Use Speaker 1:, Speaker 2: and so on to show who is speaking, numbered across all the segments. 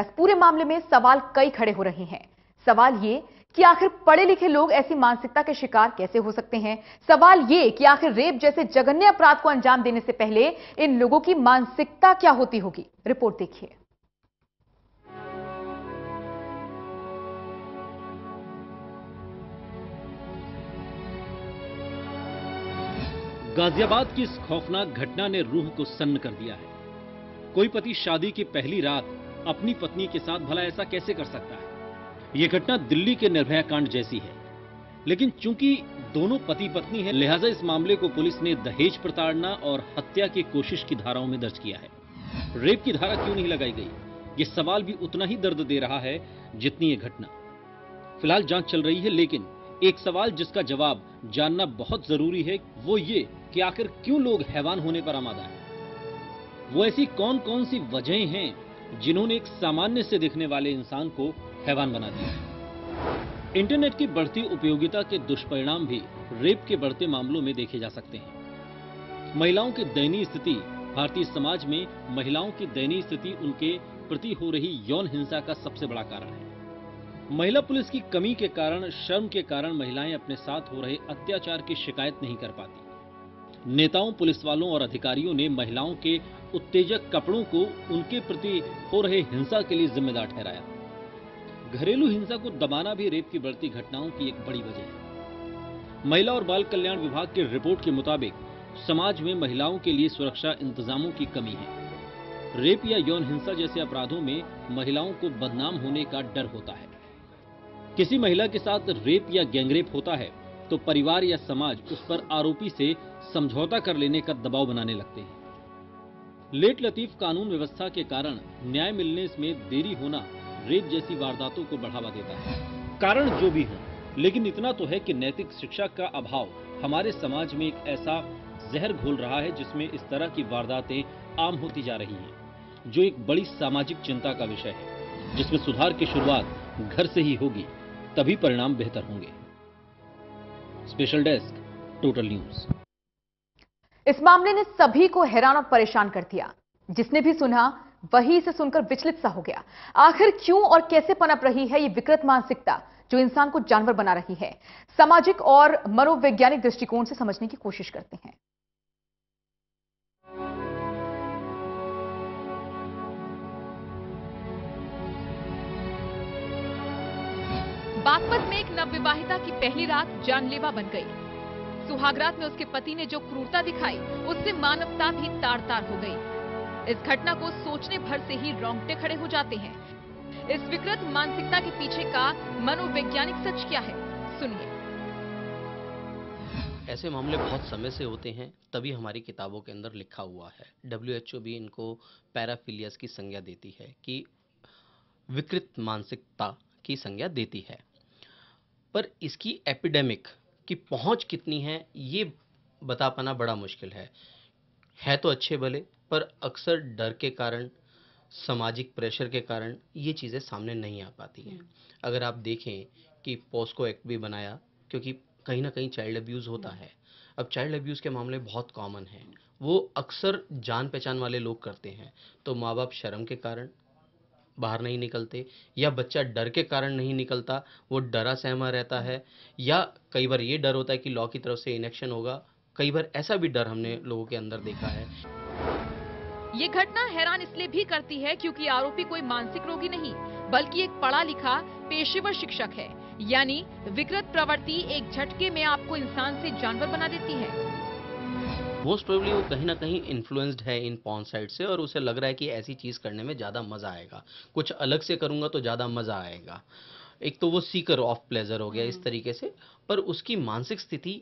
Speaker 1: इस पूरे मामले में सवाल कई खड़े हो रहे हैं। सवाल ये कि आखिर पढ़े लिखे लोग ऐसी मानसिकता के शिकार कैसे हो सकते हैं? सवाल ये कि आखिर रेप जैसे जघन्य अपराध को अंजाम देने से पहले इन लोगों की मानसिकता क्या होती होगी? रिपोर्ट देखिए।
Speaker 2: गाजियाबाद की इस खौफनाक घटना ने रूह को सन्न कर दिया है। कोई पति शादी की पहली रात अपनी पत्नी के साथ भला ऐसा कैसे कर सकता है? यह घटना दिल्ली के निर्भया कांड जैसी है। लेकिन चूँकि दोनों पति पत्नी हैं, लिहाजा इस मामले को पुलिस ने दहेज प्रताड़ना और हत्या की कोशिश की धाराओं में दर्ज किया है। रेप की धारा क्यों नहीं लगाई गई? ये सवाल भी उतना ही दर्द दे रहा है जितनी ये घटना। फ़िलहाल जाँच चल रही है, लेकिन एक सवाल जिसका जवाब जानना बहुत ज़रूरी है, वो ये कि आखिर क्यों लोग हैवान होने पर आमादा है? वो ऐसी कौन कौन सी वजहें हैं जिन्होंने एक सामान्य से दिखने वाले इंसान को हैवान बना दिया इंटरनेट की बढ़ती उपयोगिता के दुष्परिणाम भी रेप के बढ़ते मामलों में देखे जा सकते हैं। महिलाओं की दयनीय स्थिति, भारतीय समाज में महिलाओं की दयनीय स्थिति उनके प्रति हो रही यौन हिंसा का सबसे बड़ा कारण है। महिला पुलिस की कमी के कारण, शर्म के कारण महिलाएँ अपने साथ हो रहे अत्याचार की शिकायत नहीं कर पाती। नेताओं पुलिस वालों और अधिकारियों ने महिलाओं के उत्तेजक कपड़ों को उनके प्रति हो रहे हिंसा के लिए जिम्मेदार ठहराया। घरेलू हिंसा को दबाना भी रेप की बढ़ती घटनाओं की एक बड़ी वजह है। महिला और बाल कल्याण विभाग की रिपोर्ट के मुताबिक, समाज में महिलाओं के लिए सुरक्षा इंतजामों की कमी है। रेप या यौन हिंसा जैसे अपराधों में महिलाओं को बदनाम होने का डर होता है। किसी महिला के साथ रेप या गैंगरेप होता है तो परिवार या समाज उस पर आरोपी से समझौता कर लेने का दबाव बनाने लगते हैं। लेट लतीफ कानून व्यवस्था के कारण न्याय मिलने में देरी होना रेप जैसी वारदातों को बढ़ावा देता है। कारण जो भी हो, लेकिन इतना तो है कि नैतिक शिक्षा का अभाव हमारे समाज में एक ऐसा जहर घोल रहा है जिसमें इस तरह की वारदातें आम होती जा रही हैं, जो एक बड़ी सामाजिक चिंता का विषय है, जिसमें सुधार की शुरुआत घर से ही होगी, तभी परिणाम बेहतर होंगे। स्पेशल डेस्क टोटल न्यूज़
Speaker 1: इस मामले ने सभी को हैरान और परेशान कर दिया। जिसने भी सुना, वही इसे सुनकर विचलित सा हो गया। आखिर क्यों और कैसे पनप रही है ये विकृत मानसिकता जो इंसान को जानवर बना रही है? सामाजिक और मनोवैज्ञानिक दृष्टिकोण से समझने की कोशिश करते हैं। बागपत में एक नवविवाहिता की पहली रात जानलेवा बन गई। सुहागरात में उसके पति ने जो क्रूरता दिखाई, उससे मानवता भी तार तार हो गई। इस घटना को सोचने भर से ही रोंगटे खड़े हो जाते हैं। इस विकृत मानसिकता के पीछे का मनोवैज्ञानिक सच क्या है? सुनिए।
Speaker 3: ऐसे मामले बहुत समय से होते हैं, तभी हमारी किताबों के अंदर लिखा हुआ है। WHO भी इनको पैराफिलियस की संज्ञा देती है कि विकृत मानसिकता की संज्ञा देती है। पर इसकी एपिडेमिक की पहुँच कितनी है ये बता पाना बड़ा मुश्किल है। है तो अच्छे भले पर अक्सर डर के कारण सामाजिक प्रेशर के कारण ये चीज़ें सामने नहीं आ पाती हैं। अगर आप देखें कि पोस्को एक्ट भी बनाया क्योंकि कहीं ना कहीं चाइल्ड अब्यूज़ होता है। अब चाइल्ड अब्यूज़ के मामले बहुत कॉमन हैं। वो अक्सर जान पहचान वाले लोग करते हैं। तो माँ बाप शर्म के कारण बाहर नहीं निकलते, या बच्चा डर के कारण नहीं निकलता, वो डरा सहमा रहता है, या कई बार ये डर होता है कि लॉ की तरफ़ से इनेक्शन होगा। कई बार ऐसा भी डर हमने लोगों के अंदर देखा है।
Speaker 1: ये घटना हैरान इसलिए भी करती है क्योंकि आरोपी कोई मानसिक रोगी नहीं, बल्कि एक पढ़ा लिखा पेशेवर शिक्षक है। यानी विकृत प्रवृत्ति एक झटके में आपको इंसान से जानवर बना देती है।
Speaker 3: मोस्ट प्रोबेबली वो कहीं ना कहीं इन्फ्लुएंस्ड है इन पॉन साइड से और उसे लग रहा है कि ऐसी चीज़ करने में ज़्यादा मज़ा आएगा। कुछ अलग से करूँगा तो ज़्यादा मज़ा आएगा। एक तो वो सीकर ऑफ़ प्लेजर हो गया इस हम्म। तरीके से पर उसकी मानसिक स्थिति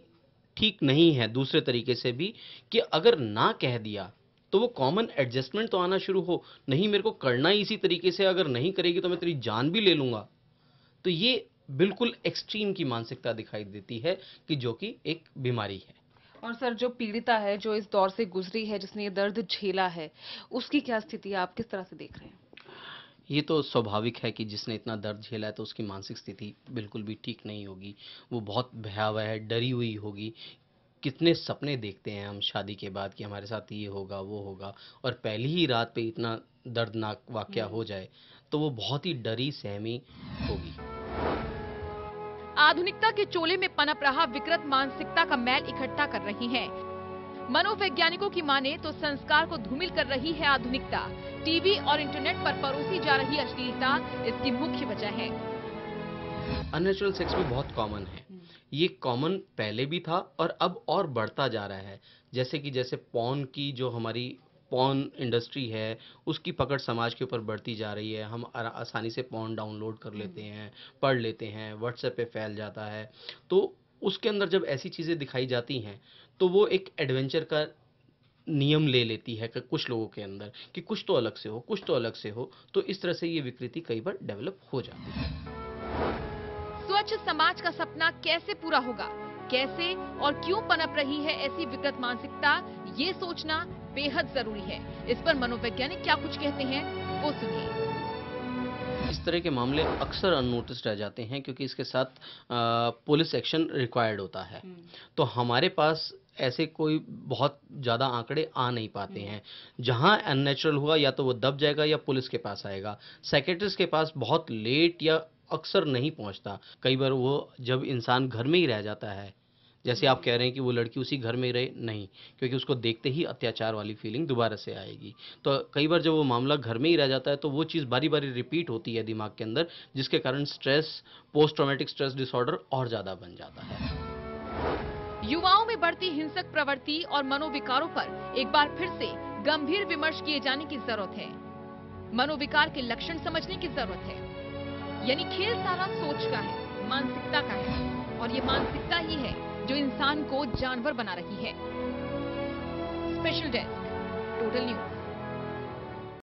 Speaker 3: ठीक नहीं है दूसरे तरीके से भी कि अगर ना कह दिया तो वो कॉमन एडजस्टमेंट तो आना शुरू हो नहीं मेरे को करना ही इसी तरीके से अगर नहीं करेगी तो मैं तेरी जान भी ले लूँगा। तो ये बिल्कुल एक्सट्रीम की मानसिकता दिखाई देती है कि जो कि एक बीमारी है।
Speaker 4: और सर जो पीड़िता है जो इस दौर से गुजरी है जिसने ये दर्द झेला है उसकी क्या स्थिति है? आप किस तरह से देख रहे हैं?
Speaker 3: ये तो स्वाभाविक है कि जिसने इतना दर्द झेला है तो उसकी मानसिक स्थिति बिल्कुल भी ठीक नहीं होगी। वो बहुत भयावह है डरी हुई होगी। कितने सपने देखते हैं हम शादी के बाद कि हमारे साथ ये होगा वो होगा और पहली ही रात पे इतना दर्दनाक वाक्य हम्म। हो जाए तो वो बहुत ही डरी सहमी होगी।
Speaker 1: आधुनिकता के चोले में पनप रहा विकृत मानसिकता का मैल इकट्ठा कर रही है। मनोवैज्ञानिकों की माने तो संस्कार को धूमिल कर रही है आधुनिकता। टीवी और इंटरनेट पर परोसी जा रही अश्लीलता, इसकी मुख्य वजह है।
Speaker 3: अननेचुरल सेक्स भी बहुत कॉमन है। ये कॉमन पहले भी था और अब और बढ़ता जा रहा है। जैसे कि जैसे पॉन की जो हमारी पॉन इंडस्ट्री है उसकी पकड़ समाज के ऊपर बढ़ती जा रही है। हम आसानी से पॉन डाउनलोड कर लेते हैं पढ़ लेते हैं व्हाट्सएप पे फैल जाता है। तो उसके अंदर जब ऐसी चीज़ें दिखाई जाती हैं तो वो एक एडवेंचर का नियम ले लेती है कि कुछ लोगों के अंदर कि कुछ तो अलग से हो कुछ तो अलग से हो तो इस तरह से ये विकृति कई बार डेवलप हो जाती है।
Speaker 1: स्वच्छ समाज का सपना कैसे पूरा होगा? कैसे और क्यों पनप रही है ऐसी विकृत मानसिकता ये सोचना बेहद ज़रूरी है। इस पर मनोवैज्ञानिक क्या कुछ कहते हैं वो सुनिए।
Speaker 3: इस तरह के मामले अक्सर अननोटिस रह जाते हैं क्योंकि इसके साथ पुलिस एक्शन रिक्वायर्ड होता है। तो हमारे पास ऐसे कोई बहुत ज़्यादा आंकड़े आ नहीं पाते हैं। जहाँ अननेचुरल हुआ या तो वो दब जाएगा या पुलिस के पास आएगा। सेक्रेटरीज के पास बहुत लेट या अक्सर नहीं पहुँचता। कई बार वो जब इंसान घर में ही रह जाता है जैसे आप कह रहे हैं कि वो लड़की उसी घर में रहे, नहीं, क्योंकि उसको देखते ही अत्याचार वाली फीलिंग दोबारा से आएगी। तो कई बार जब वो मामला घर में ही रह जाता है तो वो चीज़ बारी बारी रिपीट होती है दिमाग के अंदर, जिसके कारण stress post traumatic stress disorder और ज़्यादा बन जाता है।
Speaker 1: युवाओं में बढ़ती हिंसक प्रवृत्ति और मनोविकारों पर एक बार फिर से गंभीर विमर्श किए जाने की ज़रूरत है। मनोविकार के लक्षण समझने की ज़रूरत है। यानी खेल सारा सोच का है, मानसिकता का है, और ये मानसिकता ही है। जो इंसान को जानवर बना रही है। Special desk total news